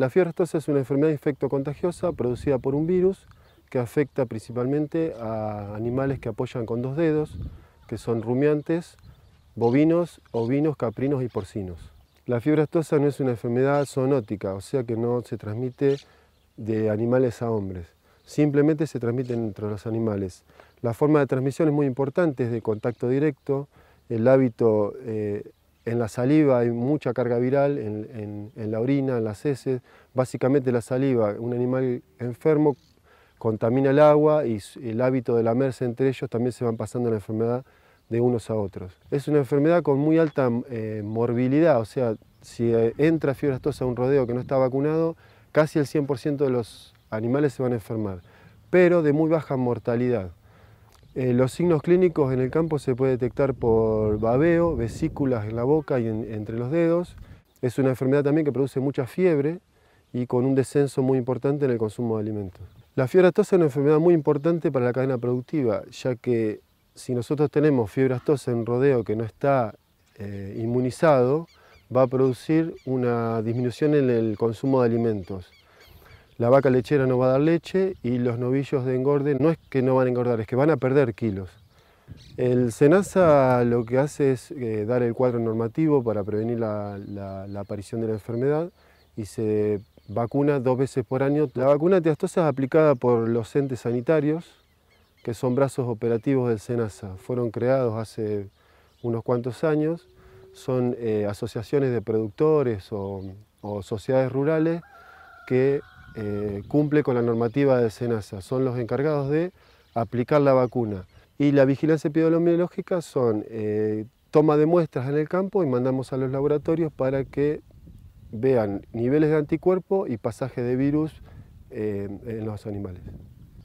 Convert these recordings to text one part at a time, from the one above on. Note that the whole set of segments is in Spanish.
La fiebre aftosa es una enfermedad infectocontagiosa producida por un virus que afecta principalmente a animales que apoyan con dos dedos, que son rumiantes, bovinos, ovinos, caprinos y porcinos. La fiebre aftosa no es una enfermedad zoonótica, o sea que no se transmite de animales a hombres, simplemente se transmite entre los animales. La forma de transmisión es muy importante, es de contacto directo, el hábito eh, en la saliva hay mucha carga viral, en, la orina, en las heces. Básicamente la saliva, un animal enfermo contamina el agua y el hábito de lamerse entre ellos también se van pasando la enfermedad de unos a otros. Es una enfermedad con muy alta eh, morbilidad, o sea, si eh, entra fiebre aftosa a un rodeo que no está vacunado, casi el 100% de los animales se van a enfermar, pero de muy baja mortalidad. Eh, los signos clínicos en el campo se puede detectar por babeo, vesículas en la boca y entre los dedos. Es una enfermedad también que produce mucha fiebre y con un descenso muy importante en el consumo de alimentos. La fiebre aftosa es una enfermedad muy importante para la cadena productiva, ya que si nosotros tenemos fiebre aftosa en rodeo que no está eh, inmunizado, va a producir una disminución en el consumo de alimentos la vaca lechera no va a dar leche y los novillos de engorde no es que no van a engordar, es que van a perder kilos. El SENASA lo que hace es eh, dar el cuadro normativo para prevenir la, aparición de la enfermedad y se vacuna dos veces por año. La vacuna antiastosa es aplicada por los entes sanitarios, que son brazos operativos del SENASA. Fueron creados hace unos cuantos años, son eh, asociaciones de productores o sociedades rurales que eh, cumple con la normativa de SENASA, son los encargados de aplicar la vacuna. Y la vigilancia epidemiológica son eh, toma de muestras en el campo y mandamos a los laboratorios para que vean niveles de anticuerpo y pasaje de virus eh, en los animales.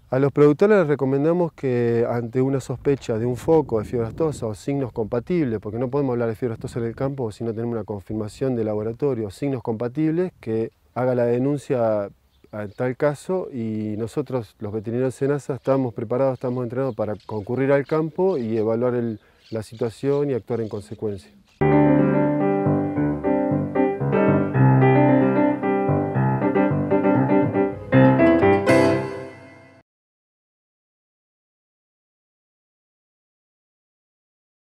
A los productores les recomendamos que ante una sospecha de un foco de fiebre aftosa o signos compatibles, porque no podemos hablar de fiebre aftosa en el campo si no tenemos una confirmación de laboratorio, signos compatibles, que haga la denuncia en tal caso y nosotros, los veterinarios de SENASA, estamos preparados, estamos entrenados para concurrir al campo y evaluar la situación y actuar en consecuencia.